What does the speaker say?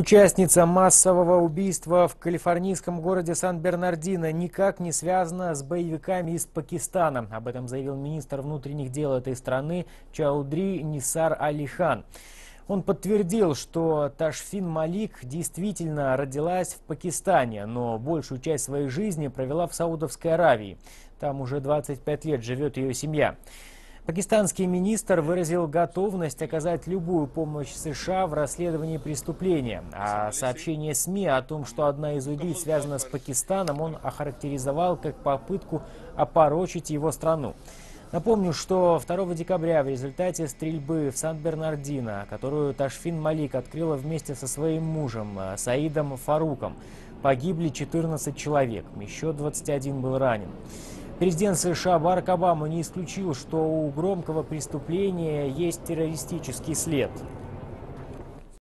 Участница массового убийства в калифорнийском городе Сан-Бернардино никак не связана с боевиками из Пакистана. Об этом заявил министр внутренних дел этой страны Чаудри Нисар Алихан. Он подтвердил, что Ташфин Малик действительно родилась в Пакистане, но большую часть своей жизни провела в Саудовской Аравии. Там уже 25 лет живет ее семья. Пакистанский министр выразил готовность оказать любую помощь США в расследовании преступления. А сообщение СМИ о том, что одна из убийц связана с Пакистаном, он охарактеризовал как попытку опорочить его страну. Напомню, что 2 декабря в результате стрельбы в Сан-Бернардино, которую Ташфин Малик открыла вместе со своим мужем э, Саидом Фаруком, погибли 14 человек, еще 21 был ранен. Президент США Барак Обама не исключил, что у громкого преступления есть террористический след.